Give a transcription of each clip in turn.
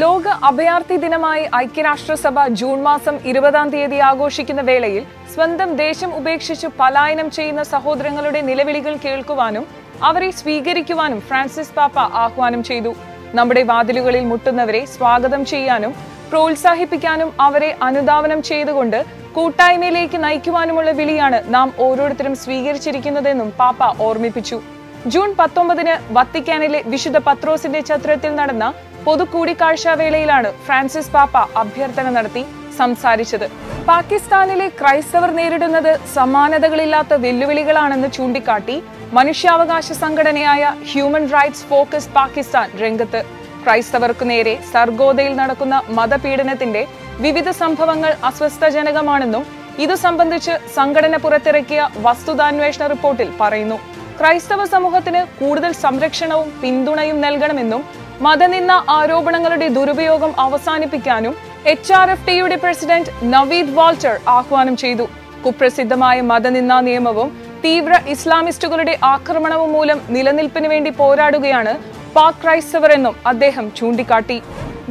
ലോക അഭയാർത്ഥി ദിനമായി ഐക്യരാഷ്ട്രസഭ ജൂൺ മാസം ഇരുപതാം തീയതി ആഘോഷിക്കുന്ന വേളയിൽ സ്വന്തം ദേശം ഉപേക്ഷിച്ച് പലായനം ചെയ്യുന്ന സഹോദരങ്ങളുടെ നിലവിളികൾ കേൾക്കുവാനും അവരെ സ്വീകരിക്കുവാനും ഫ്രാൻസിസ് പാപ്പ ആഹ്വാനം ചെയ്തു. നമ്മുടെ വാതിലുകളിൽ മുട്ടുന്നവരെ സ്വാഗതം ചെയ്യാനും പ്രോത്സാഹിപ്പിക്കാനും അവരെ അനുധാവനം ചെയ്തുകൊണ്ട് കൂട്ടായ്മയിലേക്ക് നയിക്കുവാനുമുള്ള വിളിയാണ് നാം ഓരോരുത്തരും സ്വീകരിച്ചിരിക്കുന്നതെന്നും പാപ്പ ഓർമ്മിപ്പിച്ചു. ജൂൺ പത്തൊമ്പതിന് വത്തിക്കാനിലെ വിശുദ്ധ പത്രോസിന്റെ ചത്രത്തിൽ നടന്ന പൊതു കൂടിക്കാഴ്ച വേളയിലാണ് ഫ്രാൻസിസ് പാപ്പ അഭ്യർത്ഥന നടത്തി സംസാരിച്ചത്. പാകിസ്ഥാനിലെ ക്രൈസ്തവർ നേരിടുന്നത് സമാനതകളില്ലാത്ത വെല്ലുവിളികളാണെന്ന് ചൂണ്ടിക്കാട്ടി മനുഷ്യാവകാശ സംഘടനയായ ഹ്യൂമൻ റൈറ്റ്സ് ഫോക്കസ് പാകിസ്ഥാൻ രംഗത്ത്. ക്രൈസ്തവർക്ക് നേരെ സർഗോദയിൽ നടക്കുന്ന മതപീഡനത്തിന്റെ വിവിധ സംഭവങ്ങൾ അസ്വസ്ഥജനകമാണെന്നും ഇതു സംബന്ധിച്ച് സംഘടന പുറത്തിറക്കിയ വസ്തുതാന്വേഷണ റിപ്പോർട്ടിൽ പറയുന്നു. ക്രൈസ്തവ സമൂഹത്തിന് കൂടുതൽ സംരക്ഷണവും പിന്തുണയും നൽകണമെന്നും മതനിന്ന ആരോപണങ്ങളുടെ ദുരുപയോഗം അവസാനിപ്പിക്കാനും എച്ച് ആർ എഫ് ടിയുടെ പ്രസിഡന്റ് നവീദ് വാൾട്ടർ ആഹ്വാനം ചെയ്തു. കുപ്രസിദ്ധമായ മതനിന്ന നിയമവും തീവ്ര ഇസ്ലാമിസ്റ്റുകളുടെ ആക്രമണവും മൂലം നിലനിൽപ്പിന് വേണ്ടി പോരാടുകയാണ് പാക് ക്രൈസ്തവർ എന്നും അദ്ദേഹം ചൂണ്ടിക്കാട്ടി.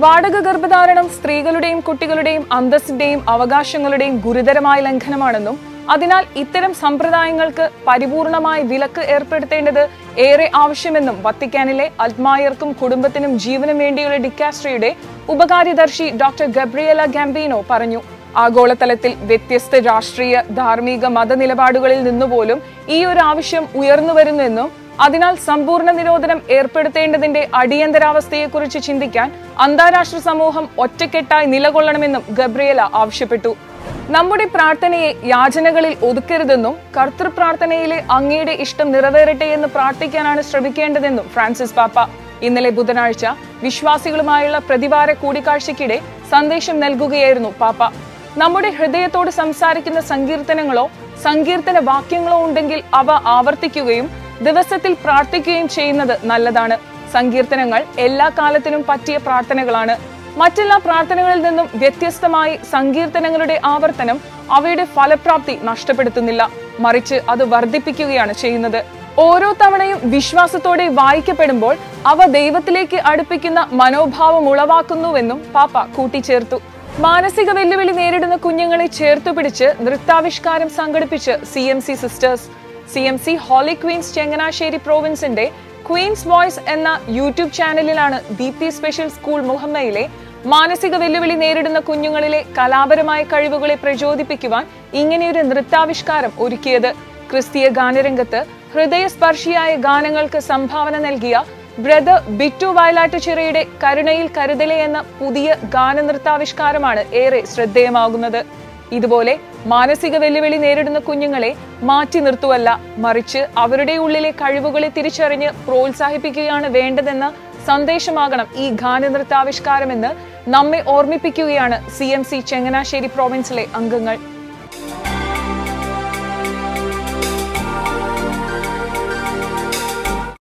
വാടക ഗർഭധാരണം സ്ത്രീകളുടെയും കുട്ടികളുടെയും അന്തസ്സിന്റെയും അവകാശങ്ങളുടെയും ഗുരുതരമായ ലംഘനമാണെന്നും അതിനാൽ ഇത്തരം സമ്പ്രദായങ്ങൾക്ക് പരിപൂർണമായി വിലക്ക് ഏർപ്പെടുത്തേണ്ടത് ഏറെ ആവശ്യമെന്നും വത്തിക്കാനിലെ അൽമായർക്കും കുടുംബത്തിനും ജീവനും വേണ്ടിയുള്ള ഡിക്കാസ്ട്രിയുടെ ഉപകാര്യദർശി ഡോക്ടർ ഗബ്രിയല ഗാംബീനോ പറഞ്ഞു. ആഗോളതലത്തിൽ വ്യത്യസ്ത രാഷ്ട്രീയ ധാർമ്മിക മതനിലപാടുകളിൽ നിന്നുപോലും ഈ ഒരു ആവശ്യം ഉയർന്നു വരുന്നുവെന്നും അതിനാൽ സമ്പൂർണ നിരോധനം ഏർപ്പെടുത്തേണ്ടതിന്റെ അടിയന്തരാവസ്ഥയെക്കുറിച്ച് ചിന്തിക്കാൻ അന്താരാഷ്ട്ര സമൂഹം ഒറ്റക്കെട്ടായി നിലകൊള്ളണമെന്നും ഗബ്രിയല ആവശ്യപ്പെട്ടു. നമ്മുടെ പ്രാർത്ഥനയെ യാചനകളിൽ ഒതുക്കരുതെന്നും കർത്തൃപ്രാർത്ഥനയിലെ അങ്ങയുടെ ഇഷ്ടം നിറവേറട്ടെ എന്ന് പ്രാർത്ഥിക്കാനാണ് ശ്രമിക്കേണ്ടതെന്നും ഫ്രാൻസിസ് പാപ്പ. ഇന്നലെ ബുധനാഴ്ച വിശ്വാസികളുമായുള്ള പ്രതിവാര കൂടിക്കാഴ്ചയ്ക്കിടെ സന്ദേശം നൽകുകയായിരുന്നു പാപ്പ. നമ്മുടെ ഹൃദയത്തോട് സംസാരിക്കുന്ന സങ്കീർത്തനങ്ങളോ സങ്കീർത്തന വാക്യങ്ങളോ ഉണ്ടെങ്കിൽ അവ ആവർത്തിക്കുകയും ദിവസത്തിൽ പ്രാർത്ഥിക്കുകയും ചെയ്യുന്നത് നല്ലതാണ്. സങ്കീർത്തനങ്ങൾ എല്ലാ കാലത്തിനും പറ്റിയ പ്രാർത്ഥനകളാണ്. മറ്റെല്ലാ പ്രാർത്ഥനകളിൽ നിന്നും വ്യത്യസ്തമായി സങ്കീർത്തനങ്ങളുടെ ആവർത്തനം അവയുടെ ഫലപ്രാപ്തി നഷ്ടപ്പെടുത്തുന്നില്ല. മറിച്ച് അത് വർദ്ധിപ്പിക്കുകയാണ് ചെയ്യുന്നത്. ഓരോ തവണയും വിശ്വാസത്തോടെ വായിക്കപ്പെടുമ്പോൾ അവ ദൈവത്തിലേക്ക് അടുപ്പിക്കുന്ന മനോഭാവം ഉളവാക്കുന്നുവെന്നും പാപ്പ കൂട്ടിച്ചേർത്തു. മാനസിക വെല്ലുവിളി നേരിടുന്ന കുഞ്ഞുങ്ങളെ ചേർത്തു പിടിച്ച് നൃത്താവിഷ്കാരം സംഘടിപ്പിച്ച് C M C sisters C M C holy queens Changanassery പ്രോവിൻസിന്റെ Queen's voice എന്ന യൂട്യൂബ് ചാനലിലാണ് ദീപ്തി സ്പെഷ്യൽ സ്കൂൾ മുഹമ്മയിലെ മാനസിക വെല്ലുവിളി നേരിടുന്ന കുഞ്ഞുങ്ങളിലെ കലാപരമായ കഴിവുകളെ പ്രചോദിപ്പിക്കുവാൻ ഇങ്ങനെയൊരു നൃത്താവിഷ്കാരം ഒരുക്കിയത് ക്രിസ്തീയ ഗാനരംഗത്ത് ഹൃദയസ്പർശിയായ ഗാനങ്ങൾക്ക് സംഭാവന നൽകിയ ബ്രദർ ബിറ്റു വയലാട്ടുചിറയുടെ കരുണയിൽ കരുതലെ എന്ന പുതിയ ഗാനനൃത്താവിഷ്കാരമാണ് ഏറെ ശ്രദ്ധേയമാകുന്നത്. ഇതുപോലെ മാനസിക വെല്ലുവിളി നേരിടുന്ന കുഞ്ഞുങ്ങളെ മാറ്റി നിർത്തുവല്ല മറിച്ച് അവരുടെ ഉള്ളിലെ കഴിവുകളെ തിരിച്ചറിഞ്ഞ് പ്രോത്സാഹിപ്പിക്കുകയാണ് വേണ്ടതെന്ന സന്ദേശമാകണം ഈ ഗാനനൃത്താവിഷ്കാരമെന്ന് നമ്മെ ഓർമ്മിപ്പിക്കുകയാണ് സി എം സി ചങ്ങനാശ്ശേരി പ്രോവിൻസിലെ അംഗങ്ങൾ.